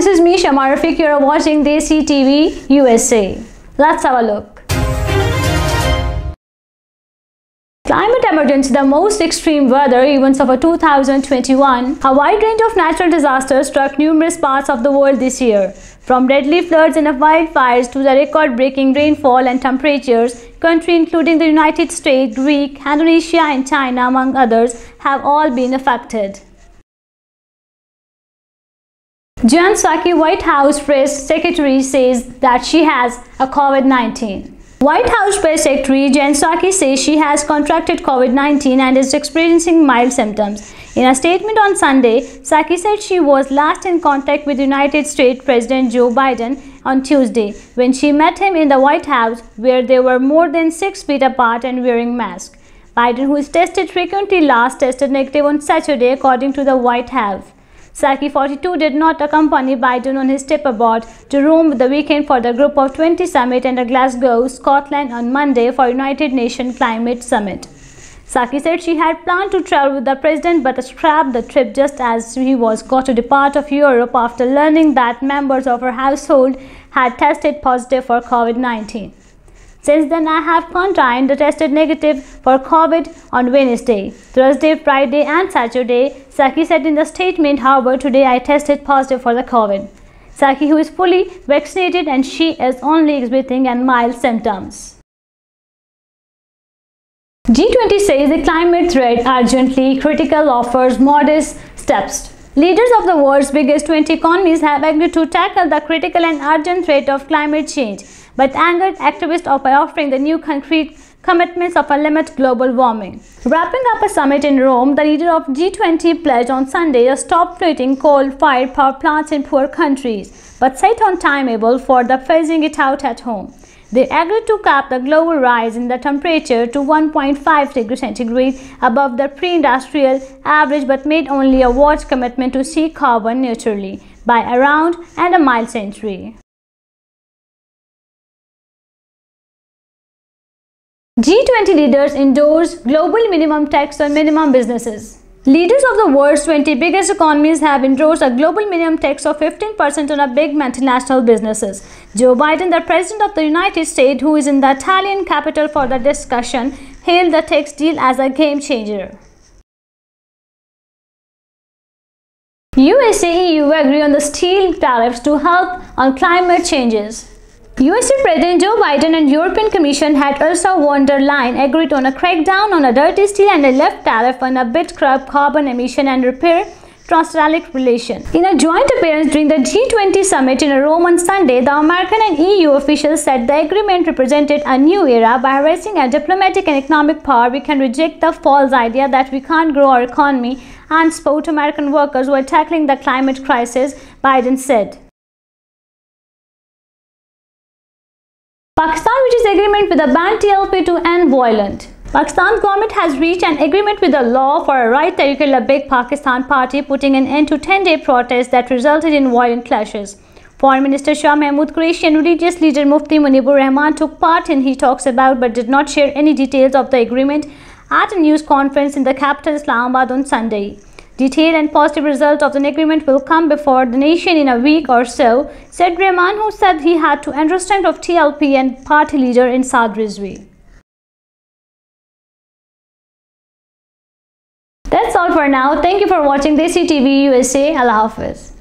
Manish, I'm Arifik. You're watching Desi TV USA. Let's have a look. Climate emergency, the most extreme weather events of 2021. A wide range of natural disasters struck numerous parts of the world this year. From deadly floods and wildfires to the record-breaking rainfall and temperatures, countries including the United States, Greek, Indonesia and China among others have all been affected. Jen Psaki, White House press secretary, says that she has a COVID-19. White House Press Secretary Jen Psaki says she has contracted COVID-19 and is experiencing mild symptoms. In a statement on Sunday, Psaki said she was last in contact with United States President Joe Biden on Tuesday when she met him in the White House where they were more than 6 feet apart and wearing masks. Biden, who is tested frequently last, tested negative on Saturday according to the White House. Psaki 42 did not accompany Biden on his trip abroad to Rome the weekend for the Group of 20 summit and Glasgow, Scotland on Monday for United Nations Climate Summit. Psaki said she had planned to travel with the president but scrapped the trip just as he was got to depart of Europe after learning that members of her household had tested positive for COVID-19. Since then, I have quarantined tested negative for COVID on Wednesday, Thursday, Friday, and Saturday. Psaki said in the statement, however, today I tested positive for the COVID. Psaki, who is fully vaccinated and she is only exhibiting and mild symptoms. G20 says the climate threat urgently critical offers modest steps. Leaders of the world's biggest 20 economies have agreed to tackle the critical and urgent threat of climate change but angered activists by offering the new concrete commitments of a limit global warming. Wrapping up a summit in Rome, the leader of G20 pledged on Sunday to stop floating coal-fired power plants in poor countries, but set on timetable for the phasing it out at home. They agreed to cap the global rise in the temperature to 1.5 degrees centigrade above the pre-industrial average but made only a watch commitment to see carbon neutrally by around and a mile century. G20 leaders endorse global minimum tax on minimum businesses. Leaders of the world's 20 biggest economies have endorsed a global minimum tax of 15% on big multinational businesses. Joe Biden, the President of the United States, who is in the Italian capital for the discussion, hailed the tax deal as a game changer. USA EU agree on the steel tariffs to help on climate changes. US President Joe Biden and European Commission had Ursula von der Leyen agreed on a crackdown on a dirty steel and a left tariff on a bit curb carbon emission and repair transatlantic relation. In a joint appearance during the G20 summit in Rome on Sunday, the American and EU officials said the agreement represented a new era by raising our diplomatic and economic power. We can reject the false idea that we can't grow our economy and support American workers who are tackling the climate crisis, Biden said. Pakistan reaches agreement with the banned TLP to end violent. Pakistan's government has reached an agreement with the law for a right Tehreek Labbaik Pakistan party putting an end to 10-day protests that resulted in violent clashes. Foreign Minister Shah Mahmood Qureshi and religious leader Mufti Munibur Rahman took part in he talks about but did not share any details of the agreement at a news conference in the capital Islamabad on Sunday. Detailed and positive result of the agreement will come before the nation in a week or so, said Rahman, who said he had to understand of TLP and party leader in Saad Rizvi. That's all for now. Thank you for watching Desi TV USA. Allah Hafiz.